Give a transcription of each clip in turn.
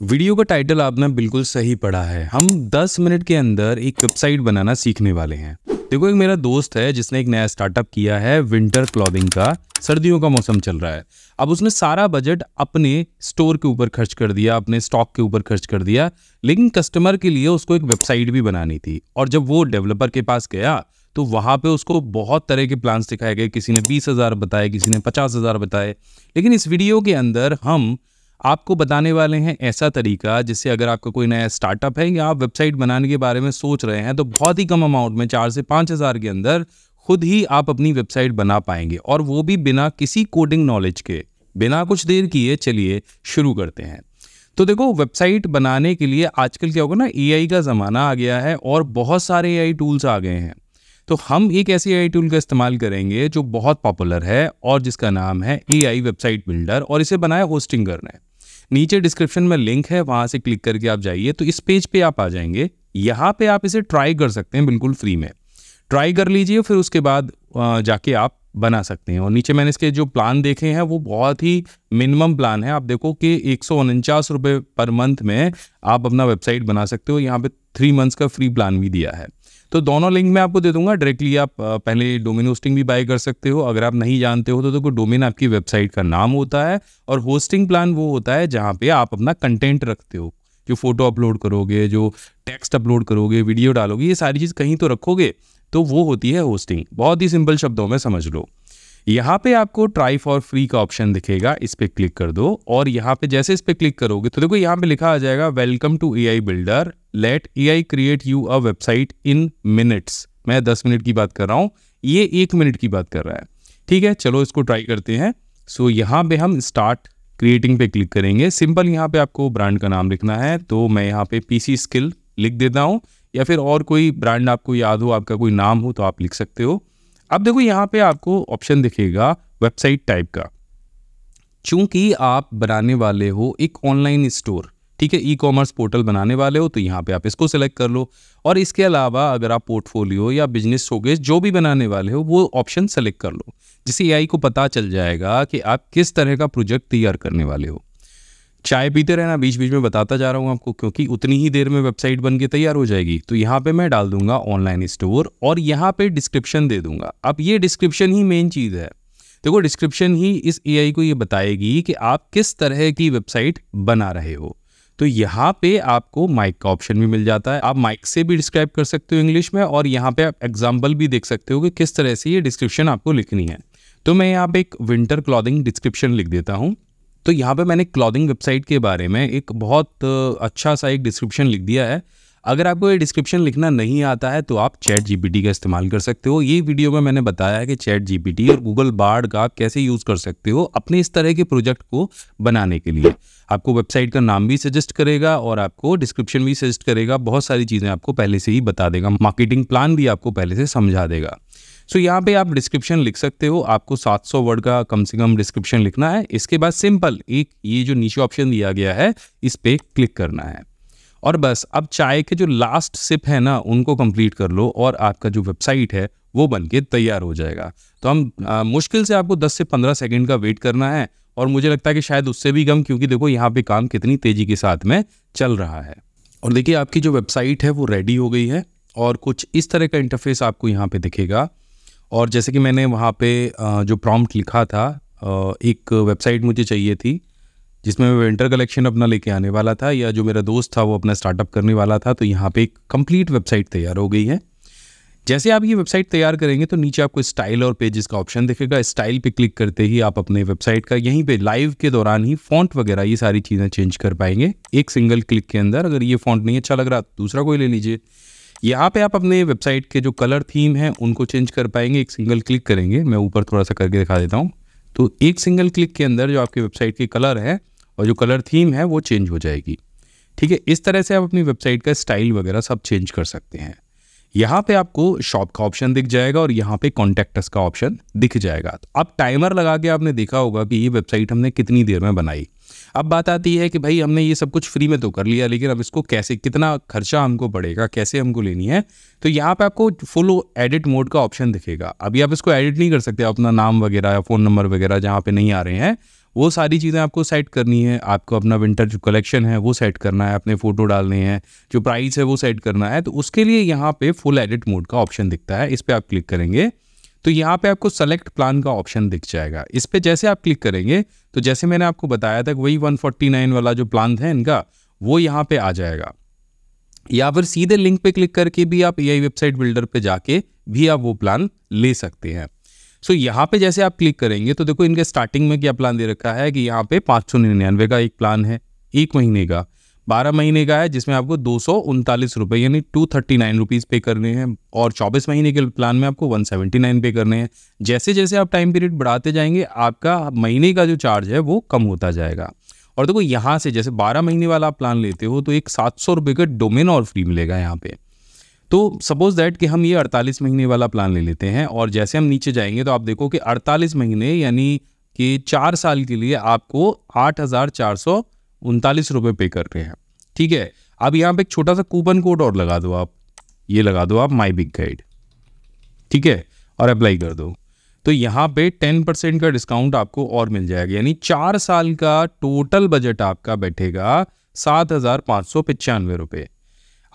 Video का title आपने बिल्कुल सही पढ़ा है। हम 10 मिनट के अंदर एक वेबसाइट बनाना सीखने वाले हैं। देखो, एक मेरा दोस्त है, जिसने एक नया स्टार्टअप किया है विंटर क्लॉथिंग का। सर्दियों का मौसम चल रहा है। अब उसने सारा बजट अपने स्टोर के ऊपर खर्च कर दिया, अपने स्टॉक के ऊपर खर्च कर दिया। लेकिन कस्टमर के लिए उसको एक वेबसाइट भी बनानी थी। और जब वो डेवलपर के पास गया तो वहाँ पे उसको बहुत तरह के प्लान्स दिखाए गए। किसी ने बीस हज़ार बताए, किसी ने पचास हज़ार बताए। लेकिन इस वीडियो के अंदर हम आपको बताने वाले हैं ऐसा तरीका जिससे अगर आपका कोई नया स्टार्टअप है या आप वेबसाइट बनाने के बारे में सोच रहे हैं तो बहुत ही कम अमाउंट में चार से पाँच हज़ार के अंदर खुद ही आप अपनी वेबसाइट बना पाएँगे। और वो भी बिना किसी कोडिंग नॉलेज के, बिना कुछ देर किए चलिए शुरू करते हैं। तो देखो वेबसाइट बनाने के लिए आजकल क्या होगा ना एआई का ज़माना आ गया है और बहुत सारे एआई टूल्स आ गए हैं। तो हम एक ऐसी एआई टूल का इस्तेमाल करेंगे जो बहुत पॉपुलर है और जिसका नाम है एआई वेबसाइट बिल्डर और इसे बनाया होस्टिंग करना है। नीचे डिस्क्रिप्शन में लिंक है, वहाँ से क्लिक करके आप जाइए तो इस पेज पे आप आ जाएँगे। यहाँ पे आप इसे ट्राई कर सकते हैं बिल्कुल फ्री में। ट्राई कर लीजिए, फिर उसके बाद जाके आप बना सकते हैं। और नीचे मैंने इसके जो प्लान देखे हैं, वो बहुत ही मिनिमम प्लान है। आप देखो कि एक सौ रुपये पर मंथ में आप अपना वेबसाइट बना सकते हो। यहाँ पे थ्री मंथ्स का फ्री प्लान भी दिया है। तो दोनों लिंक मैं आपको दे दूँगा डायरेक्टली आप पहले डोमेन होस्टिंग भी बाय कर सकते हो। अगर आप नहीं जानते हो तो देखो तो डोमेन आपकी वेबसाइट का नाम होता है और होस्टिंग प्लान वो होता है जहाँ पे आप अपना कंटेंट रखते हो। जो फ़ोटो अपलोड करोगे, जो टेक्स्ट अपलोड करोगे वीडियो डालोगे, ये सारी चीज़ कहीं तो रखोगे तो वो होती है होस्टिंग बहुत ही सिंपल शब्दों में समझ लो। यहाँ पे आपको ट्राई फॉर फ्री का ऑप्शन दिखेगा इस पर क्लिक कर दो और यहाँ पे जैसे इस पर क्लिक करोगे तो देखो यहाँ पे लिखा आ जाएगा welcome to A I builder let A I create you a website in minutes मैं दस मिनट की बात कर रहा हूँ ये एक मिनट की बात कर रहा है। ठीक है चलो इसको ट्राई करते हैं। सो so, यहाँ पे हम स्टार्ट क्रिएटिंग पे क्लिक करेंगे। सिंपल यहाँ पे आपको ब्रांड का नाम लिखना है तो मैं यहाँ पे पीसी स्किल लिख देता हूँ। या फिर और कोई ब्रांड आपको याद हो आपका कोई नाम हो तो आप लिख सकते हो। अब देखो यहाँ पे आपको ऑप्शन दिखेगा वेबसाइट टाइप का। चूँकि आप बनाने वाले हो एक ऑनलाइन स्टोर ठीक है ई कॉमर्स पोर्टल बनाने वाले हो तो यहाँ पे आप इसको सेलेक्ट कर लो। और इसके अलावा अगर आप पोर्टफोलियो या बिज़नेस शोकेस जो भी बनाने वाले हो, वो ऑप्शन सेलेक्ट कर लो, जिससे एआई को पता चल जाएगा कि आप किस तरह का प्रोजेक्ट तैयार करने वाले हो। चाय पीते रहना बीच बीच में बताता जा रहा हूँ आपको, क्योंकि उतनी ही देर में वेबसाइट बन के तैयार हो जाएगी। तो यहाँ पे मैं डाल दूँगा ऑनलाइन स्टोर और यहाँ पे डिस्क्रिप्शन दे दूँगा। अब ये डिस्क्रिप्शन ही मेन चीज़ है। देखो, डिस्क्रिप्शन ही इस एआई को ये बताएगी कि आप किस तरह की वेबसाइट बना रहे हो। तो यहाँ पे आपको माइक का ऑप्शन भी मिल जाता है। आप माइक से भी डिस्क्राइब कर सकते हो इंग्लिश में और यहाँ पे आप एग्ज़ाम्पल भी देख सकते हो कि किस तरह से ये डिस्क्रिप्शन आपको लिखनी है। तो मैं यहाँ पे एक विंटर क्लॉदिंग डिस्क्रिप्शन लिख देता हूँ। तो यहाँ पे मैंने क्लॉथिंग वेबसाइट के बारे में एक बहुत अच्छा सा एक डिस्क्रिप्शन लिख दिया है। अगर आपको ये डिस्क्रिप्शन लिखना नहीं आता है तो आप चैट जीपीटी का इस्तेमाल कर सकते हो। ये वीडियो में मैंने बताया है कि चैट जीपीटी और गूगल बार्ड का आप कैसे यूज़ कर सकते हो अपने इस तरह के प्रोजेक्ट को बनाने के लिए। आपको वेबसाइट का नाम भी सजेस्ट करेगा और आपको डिस्क्रिप्शन भी सजेस्ट करेगा। बहुत सारी चीज़ें आपको पहले से ही बता देगा। मार्केटिंग प्लान भी आपको पहले से समझा देगा। सो यहाँ पे आप डिस्क्रिप्शन लिख सकते हो। आपको 700 वर्ड का कम से कम डिस्क्रिप्शन लिखना है। इसके बाद सिंपल एक ये जो नीचे ऑप्शन दिया गया है इस पर क्लिक करना है। और बस अब चाय के जो लास्ट सिप है ना उनको कंप्लीट कर लो और आपका जो वेबसाइट है वो बन के तैयार हो जाएगा। तो हम आ, मुश्किल से आपको 10 से 15 सेकंड का वेट करना है और मुझे लगता है कि शायद उससे भी कम क्योंकि देखो यहाँ पे काम कितनी तेज़ी के साथ में चल रहा है। और देखिए आपकी जो वेबसाइट है वो रेडी हो गई है और कुछ इस तरह का इंटरफेस आपको यहाँ पे दिखेगा। और जैसे कि मैंने वहाँ पे जो प्रॉम्प्ट लिखा था एक वेबसाइट मुझे चाहिए थी, जिसमें मैं विंटर कलेक्शन अपना लेके आने वाला था, या जो मेरा दोस्त था वो अपना स्टार्टअप करने वाला था तो यहाँ पे एक कंप्लीट वेबसाइट तैयार हो गई है। जैसे आप ये वेबसाइट तैयार करेंगे तो नीचे आपको स्टाइल और पेजेस का ऑप्शन दिखेगा। स्टाइल पे क्लिक करते ही आप अपने वेबसाइट का, यहीं पे लाइव के दौरान ही फॉन्ट वगैरह ये सारी चीज़ें चेंज कर पाएँगे। एक सिंगल क्लिक के अंदर, अगर ये फॉन्ट नहीं अच्छा लग रहा, दूसरा कोई ले लीजिए। यहाँ पे आप अपने वेबसाइट के जो कलर थीम हैं, उनको चेंज कर पाएँगे, एक सिंगल क्लिक करेंगे। मैं ऊपर थोड़ा सा करके दिखा देता हूँ। तो एक सिंगल क्लिक के अंदर जो आपके वेबसाइट के कलर है और जो कलर थीम है, वो चेंज हो जाएगी। ठीक है, इस तरह से आप अपनी वेबसाइट का स्टाइल वगैरह सब चेंज कर सकते हैं। यहाँ पे आपको शॉप का ऑप्शन दिख जाएगा और यहाँ पे कॉन्टैक्टस का ऑप्शन दिख जाएगा। तो अब टाइमर लगा के आपने देखा होगा कि ये वेबसाइट हमने कितनी देर में बनाई। अब बात आती है कि भाई, हमने ये सब कुछ फ्री में तो कर लिया, लेकिन अब इसको कैसे, कितना खर्चा हमको पड़ेगा, कैसे हमको लेनी है? तो यहाँ पे आपको फुल एडिट मोड का ऑप्शन दिखेगा। अभी आप इसको एडिट नहीं कर सकते, अपना नाम वगैरह या फ़ोन नंबर वगैरह जहाँ पे नहीं आ रहे हैं, वो सारी चीज़ें आपको सेट करनी है। आपको अपना विंटर जो कलेक्शन है, वो सेट करना है, अपने फ़ोटो डालने हैं, जो प्राइस है वो सेट करना है तो उसके लिए यहाँ पे फुल एडिट मोड का ऑप्शन दिखता है। इस पर आप क्लिक करेंगे। तो यहाँ पे आपको सेलेक्ट प्लान का ऑप्शन दिख जाएगा। इस पर जैसे आप क्लिक करेंगे तो जैसे मैंने आपको बताया था वही 149 वाला जो प्लान है इनका वो यहाँ पे आ जाएगा। या फिर सीधे लिंक पे क्लिक करके भी आप ए वेबसाइट बिल्डर पे जाके भी आप वो प्लान ले सकते हैं। सो so, यहाँ पे जैसे आप क्लिक करेंगे तो देखो इनके स्टार्टिंग में क्या प्लान दे रखा है कि यहाँ पे पाँच सौ निन्यानवे का एक प्लान है एक महीने का। बारह महीने का है, जिसमें आपको दो सौ उनतालीस रुपये यानी टू थर्टी नाइन रुपीज़ पे करने हैं, और चौबीस महीने के प्लान में आपको वन सेवेंटी नाइन पे करने हैं। जैसे जैसे आप टाइम पीरियड बढ़ाते जाएँगे, आपका महीने का जो चार्ज है, वो कम होता जाएगा। और देखो तो यहाँ से जैसे बारह महीने वाला आप प्लान लेते हो तो एक सात सौ रुपये का डोमेन और फ्री मिलेगा यहाँ पे। तो सपोज़ दैट कि हम ये अड़तालीस महीने वाला प्लान ले लेते हैं, और जैसे हम नीचे जाएँगे तो आप देखो कि अड़तालीस महीने, यानी कि चार साल के लिए आपको आठ हज़ार चार सौ उनतालीस रुपये पे कर रहे हैं। ठीक है? अब यहाँ पे एक छोटा सा कूपन कोड और लगा दो आप। ये लगा दो आप माई बिग गाइड ठीक है? और अप्लाई कर दो। तो यहाँ पे टेन परसेंट का डिस्काउंट आपको और मिल जाएगा। यानी चार साल का टोटल बजट आपका बैठेगा सात हज़ार पाँच सौ पचानवे रुपये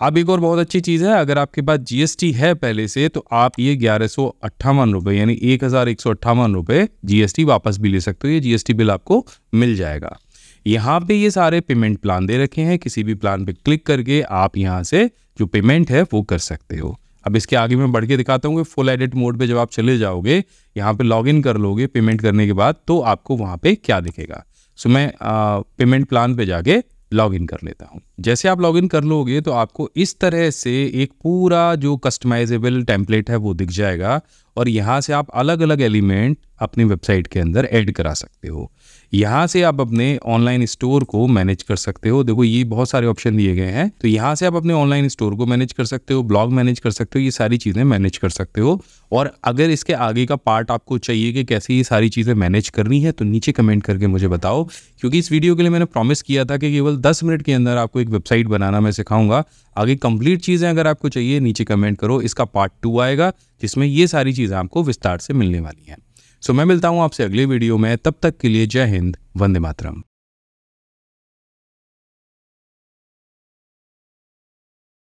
अब एक और बहुत अच्छी चीज़ है, अगर आपके पास जीएसटी है पहले से तो आप ये ग्यारह सौ अट्ठावन रुपये यानी एक हज़ार एक सौ अट्ठावन रुपये जीएसटी वापस भी ले सकते हो। ये जीएसटी बिल आपको मिल जाएगा। यहाँ पे ये सारे पेमेंट प्लान दे रखे हैं। किसी भी प्लान पे क्लिक करके आप यहाँ से जो पेमेंट है वो कर सकते हो। अब इसके आगे मैं बढ़ के दिखाता हूँ कि फुल एडिट मोड पे जब आप चले जाओगे यहाँ पे लॉगिन कर लोगे पेमेंट करने के बाद तो आपको वहाँ पे क्या दिखेगा? सो मैं आ, पेमेंट प्लान पे जाके लॉगिन कर लेता हूँ। जैसे आप लॉगिन कर लोगे तो आपको इस तरह से एक पूरा जो कस्टमाइजेबल टेम्पलेट है वो दिख जाएगा। और यहाँ से आप अलग अलग एलिमेंट अपनी वेबसाइट के अंदर ऐड करा सकते हो। यहाँ से आप अपने ऑनलाइन स्टोर को मैनेज कर सकते हो। देखो, ये बहुत सारे ऑप्शन दिए गए हैं। तो यहाँ से आप अपने ऑनलाइन स्टोर को मैनेज कर सकते हो, ब्लॉग मैनेज कर सकते हो, ये सारी चीज़ें मैनेज कर सकते हो। और अगर इसके आगे का पार्ट आपको चाहिए कि कैसे ये सारी चीज़ें मैनेज करनी है तो नीचे कमेंट करके मुझे बताओ। क्योंकि इस वीडियो के लिए मैंने प्रॉमिस किया था कि केवल दस मिनट के अंदर आपको एक वेबसाइट बनाना मैं सिखाऊँगा। आगे कंप्लीट चीज़ें अगर आपको चाहिए, नीचे कमेंट करो, इसका पार्ट टू आएगा, जिसमें ये सारी चीज़ें आपको विस्तार से मिलने वाली हैं। सो मैं मिलता हूँ आपसे अगले वीडियो में। तब तक के लिए जय हिंद, वंदे मातरम।